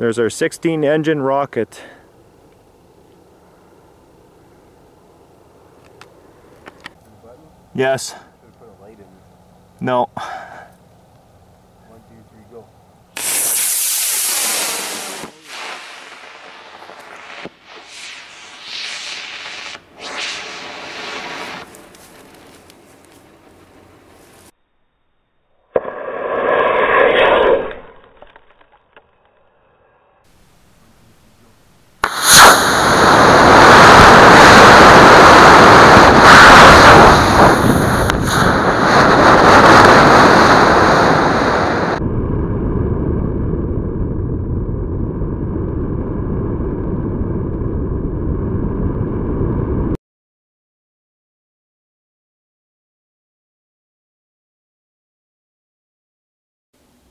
There's our 16 engine rocket. Yes. No.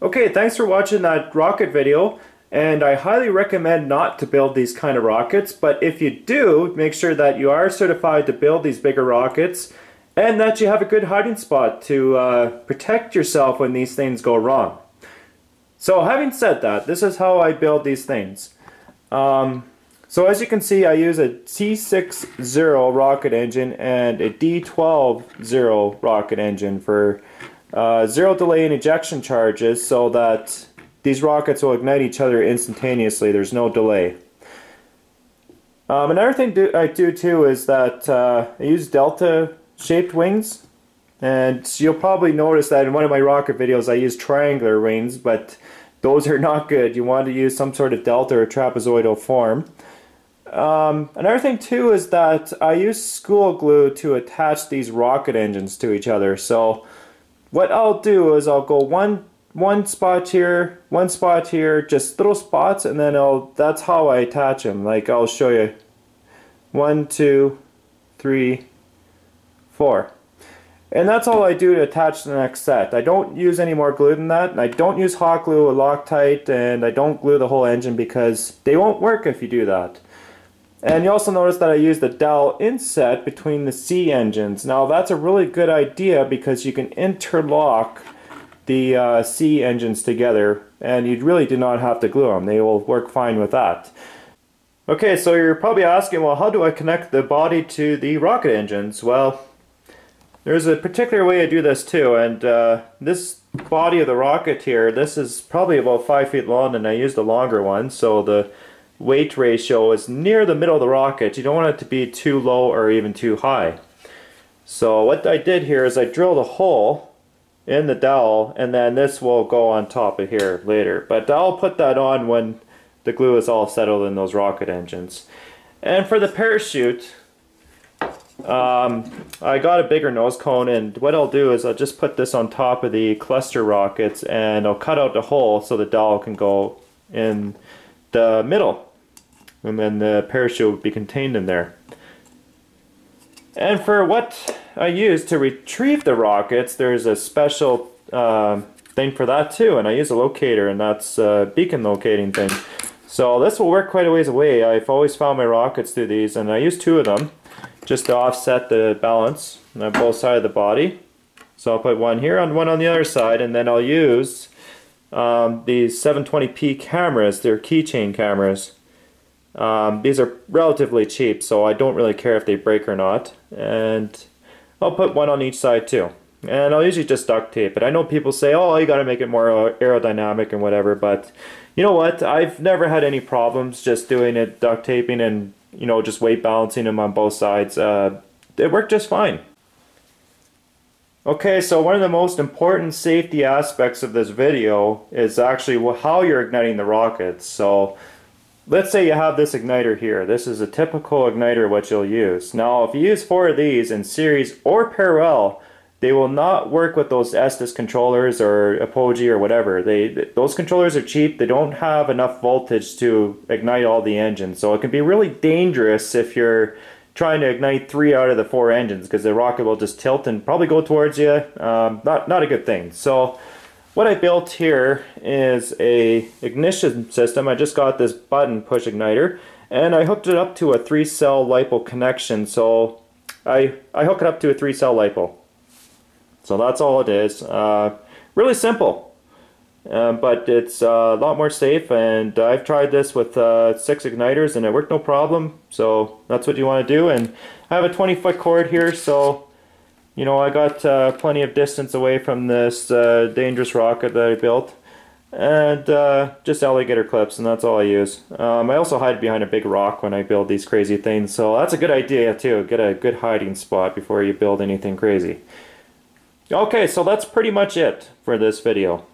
Okay, thanks for watching that rocket video. And I highly recommend not to build these kind of rockets, but if you do, make sure that you are certified to build these bigger rockets and that you have a good hiding spot to uh, protect yourself when these things go wrong. So having said that, this is how I build these things. Um, so as you can see, I use a C6-0 rocket engine and a D12-0 rocket engine for uh, zero delay in ejection charges so that these rockets will ignite each other instantaneously. There's no delay. Um, another thing do, I do too is that uh, I use delta shaped wings and you'll probably notice that in one of my rocket videos I use triangular wings but those are not good. You want to use some sort of delta or trapezoidal form. Um, another thing too is that I use school glue to attach these rocket engines to each other. So what I'll do is I'll go one one spot here, one spot here, just little spots, and then I'll that's how I attach them. Like I'll show you one, two, three, four. And that's all I do to attach the next set. I don't use any more glue than that. I don't use hot glue or Loctite, and I don't glue the whole engine because they won't work if you do that. And you also notice that I use the dowel inset between the C engines. Now that's a really good idea because you can interlock the uh, C engines together and you really do not have to glue them. They will work fine with that. Okay, so you're probably asking, well, how do I connect the body to the rocket engines? Well, there's a particular way to do this too, and uh, this body of the rocket here, this is probably about 5 feet long, and I used a longer one, so the weight ratio is near the middle of the rocket. You don't want it to be too low or even too high. So what I did here is I drilled a hole in the dowel and then this will go on top of here later. But I'll put that on when the glue is all settled in those rocket engines. And for the parachute, um, I got a bigger nose cone and what I'll do is I'll just put this on top of the cluster rockets and I'll cut out the hole so the dowel can go in the middle and then the parachute would be contained in there. And for what I use to retrieve the rockets, there's a special uh, thing for that too, and I use a locator, and that's a beacon locating thing. So this will work quite a ways away. I've always found my rockets through these, and I use two of them just to offset the balance on both sides of the body. So I'll put one here and one on the other side, and then I'll use um, these 720p cameras. They're keychain cameras. Um, these are relatively cheap, so I don't really care if they break or not. And I'll put one on each side too. And I'll usually just duct tape it. I know people say, oh, you gotta make it more aerodynamic and whatever, but you know what? I've never had any problems just doing it duct taping and, you know, just weight balancing them on both sides. Uh, it worked just fine. Okay, so one of the most important safety aspects of this video is actually how you're igniting the rockets. So let's say you have this igniter here. This is a typical igniter what you'll use. Now if you use four of these in series or parallel, they will not work with those Estes controllers or Apogee or whatever. They Those controllers are cheap. They don't have enough voltage to ignite all the engines. So it can be really dangerous if you're trying to ignite three out of the four engines because the rocket will just tilt and probably go towards you. Um, not, not a good thing. So what I built here is a ignition system. I just got this button push igniter and I hooked it up to a three cell LiPo connection. So I, I hook it up to a three cell LiPo. So that's all it is. Uh, really simple. um, but it's uh, a lot more safe and I've tried this with uh, six igniters and it worked no problem so that's what you want to do and I have a 20 foot cord here so you know I got uh, plenty of distance away from this uh, dangerous rocket that I built and uh, just alligator clips and that's all I use. Um, I also hide behind a big rock when I build these crazy things so that's a good idea too get a good hiding spot before you build anything crazy. Okay so that's pretty much it for this video.